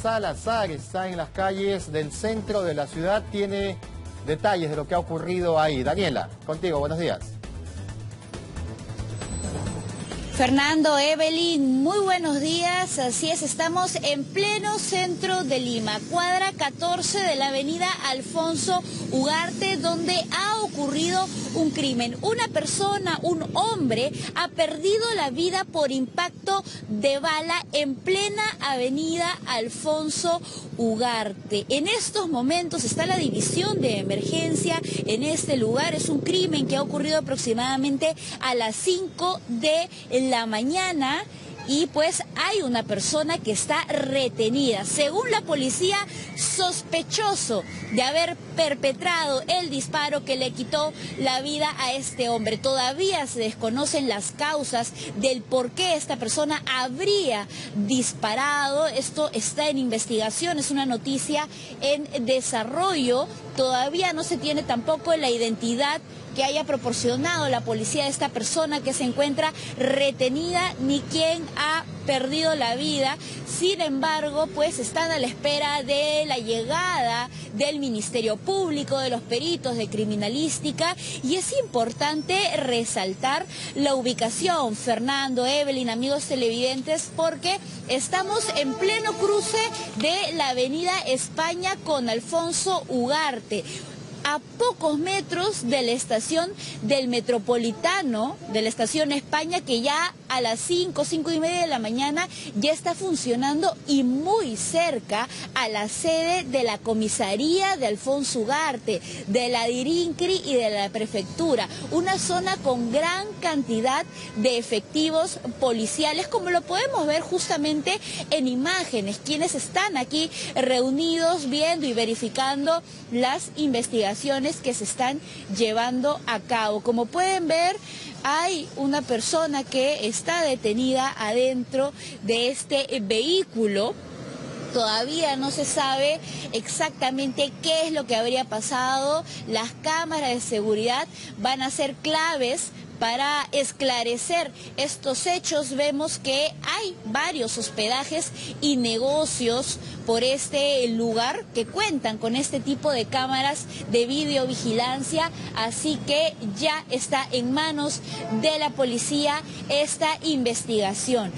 Salazar está en las calles del centro de la ciudad, tiene detalles de lo que ha ocurrido ahí. Daniela, contigo, buenos días. Fernando, Evelyn, muy buenos días. Así es, estamos en pleno centro de Lima, cuadra 14 de la avenida Alfonso Ugarte, donde ha ocurrido un crimen. Una persona, un hombre, ha perdido la vida por impacto de bala en plena avenida Alfonso Ugarte. En estos momentos está la división de emergencia en este lugar. Es un crimen que ha ocurrido aproximadamente a las 5 de la la mañana y pues hay una persona que está retenida. Según la policía, sospechoso de haber perpetrado el disparo que le quitó la vida a este hombre. Todavía se desconocen las causas del por qué esta persona habría disparado. Esto está en investigación, es una noticia en desarrollo. Todavía no se tiene tampoco la identidad que haya proporcionado la policía esta persona que se encuentra retenida ni quien ha perdido la vida. Sin embargo, pues están a la espera de la llegada del Ministerio Público, de los peritos de criminalística y es importante resaltar la ubicación, Fernando, Evelyn, amigos televidentes, porque estamos en pleno cruce de la avenida España con Alfonso Ugarte a pocos metros de la estación del Metropolitano, de la estación España, que ya a las 5, 5 y media de la mañana ya está funcionando y muy cerca a la sede de la comisaría de Alfonso Ugarte, de la Dirincri y de la prefectura. Una zona con gran cantidad de efectivos policiales, como lo podemos ver justamente en imágenes, quienes están aquí reunidos viendo y verificando las investigaciones que se están llevando a cabo. Como pueden ver, hay una persona que está detenida adentro de este vehículo. Todavía no se sabe exactamente qué es lo que habría pasado. Las cámaras de seguridad van a ser claves para esclarecer estos hechos vemos que hay varios hospedajes y negocios por este lugar que cuentan con este tipo de cámaras de videovigilancia, así que ya está en manos de la policía esta investigación.